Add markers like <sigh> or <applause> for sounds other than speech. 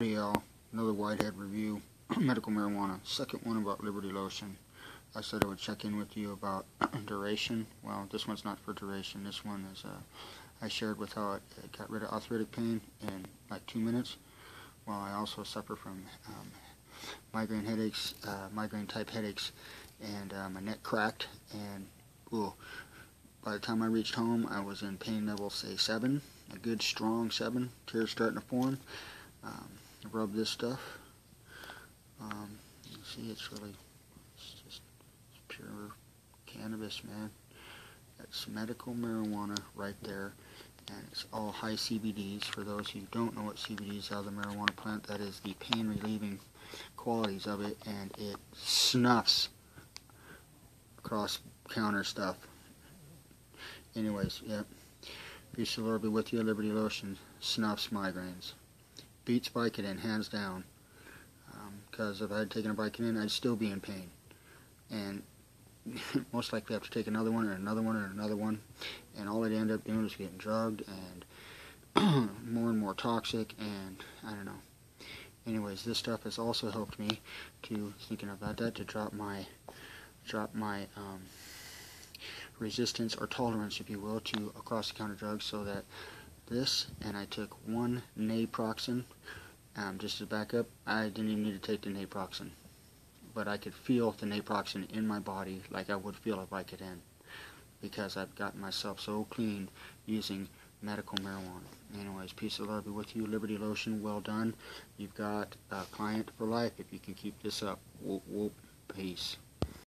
Hey y'all, another Whitehead review, <clears throat> medical marijuana, second one about Liberty Lotion. I said I would check in with you about <clears throat> duration. Well, this one's not for duration. This one is, uh, I shared with how it, it got rid of arthritic pain in like two minutes. Well, I also suffer from um, migraine headaches, uh, migraine type headaches, and uh, my neck cracked. And ooh, by the time I reached home, I was in pain level, say, 7, a good strong 7, tears starting to form. Um, rub this stuff. Um, you see, it's really, it's just pure cannabis, man. That's medical marijuana right there. And it's all high CBDs. For those who don't know what CBDs are, the marijuana plant, that is the pain relieving qualities of it. And it snuffs cross counter stuff. Anyways, yep. Peace of the Lord be with you. Liberty Lotion snuffs migraines beats Vicodin hands down. Because um, if I had taken a Vicodin, I'd still be in pain. And <laughs> most likely have to take another one and another one and another one. And all I'd end up doing is getting drugged and <clears throat> more and more toxic and I don't know. Anyways, this stuff has also helped me to, thinking about that, to drop my, drop my, um, resistance or tolerance, if you will, to across-the-counter drugs so that this and I took one naproxen um, just to back up I didn't even need to take the naproxen but I could feel the naproxen in my body like I would feel if I could in because I've gotten myself so clean using medical marijuana. Anyways, peace of love be with you. Liberty Lotion, well done. You've got a client for life if you can keep this up. Whoop, whoop. Peace.